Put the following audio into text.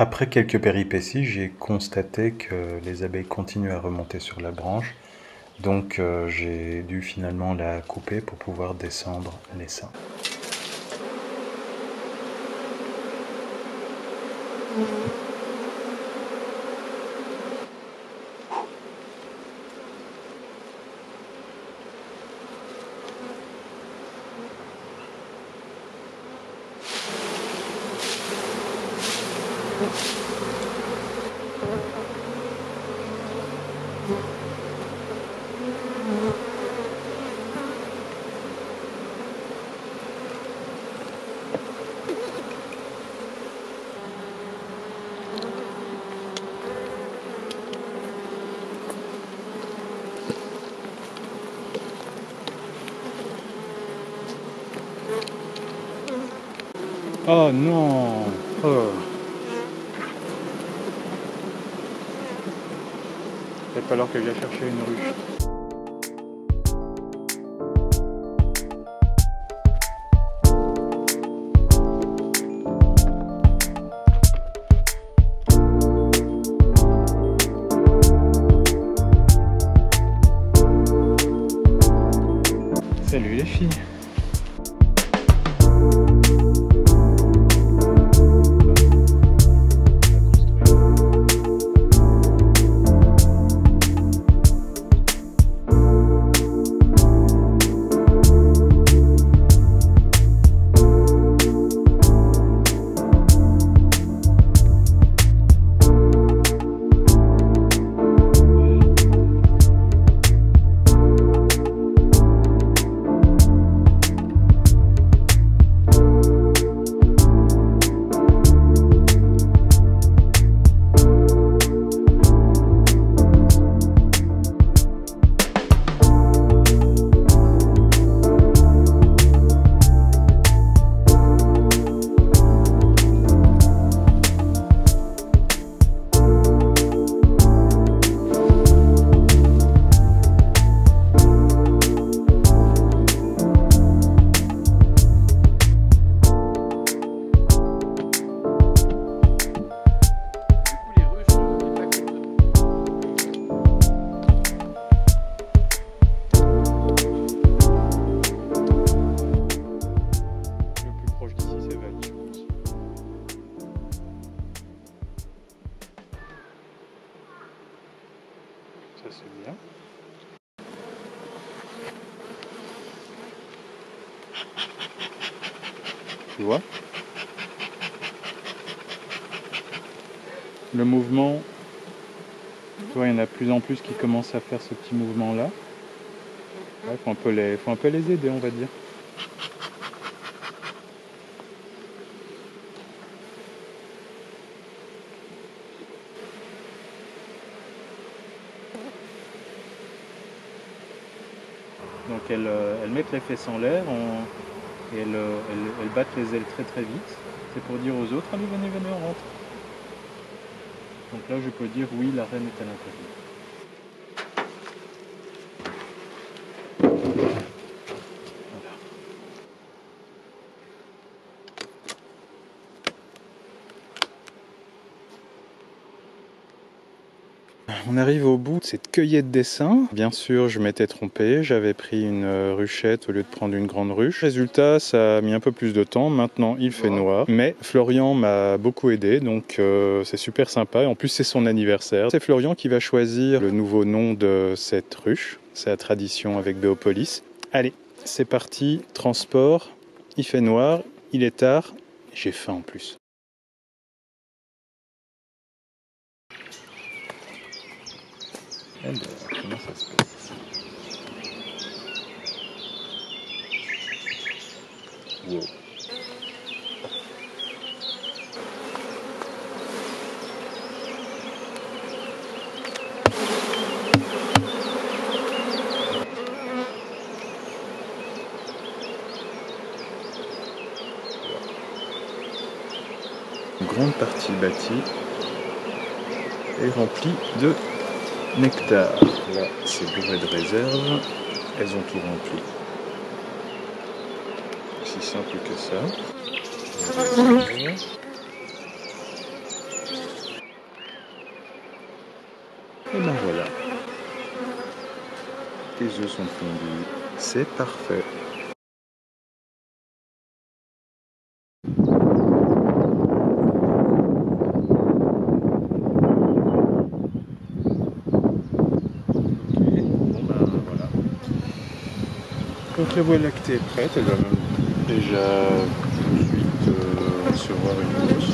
Après quelques péripéties, j'ai constaté que les abeilles continuent à remonter sur la branche, donc euh, j'ai dû finalement la couper pour pouvoir descendre l'essaim. Oh non oh. Il va falloir que j'aille chercher une ruche. Salut les filles C'est bien. Tu vois? Le mouvement, tu vois, il y en a de plus en plus qui commencent à faire ce petit mouvement-là. Il faut, faut un peu les aider, on va dire. Donc elles, euh, mettent les fesses en l'air on- elles, euh, elles- elles battent les ailes très très vite. C'est pour dire aux autres, allez venez, venez, on rentre. Donc là je peux dire oui, la reine est à l'intérieur. On arrive au bout de cette cueillette d'essaims. Bien sûr, je m'étais trompé, j'avais pris une euh, ruchette au lieu de prendre une grande ruche. Résultat, ça a mis un peu plus de temps. Maintenant, il fait noir. Mais Florian m'a beaucoup aidé, donc euh, c'est super sympa. Et en plus, c'est son anniversaire. C'est Florian qui va choisir le nouveau nom de cette ruche. C'est la tradition avec Béopolis. Allez, c'est parti. Transport. Il fait noir. Il est tard. J'ai faim en plus. Alors, euh, comment ça se passe Wow. Une grande partie bâtie est remplie de nectar. Là, c'est bourré de réserve. Elles ont tout rempli. Si simple que ça. Et ben voilà. Tes œufs sont fondus. C'est parfait. Bon ben voilà. Donc la voie lactée est prête, elle va même déjà tout de suite euh, recevoir une hausse.